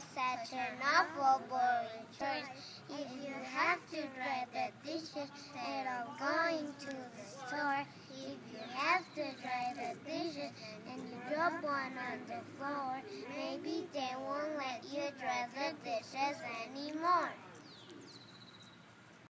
Such an awful boring choice. If you have to dry the dishes and I'm going to the store, if you have to dry the dishes and you drop one on the floor, maybe they won't let you dry the dishes.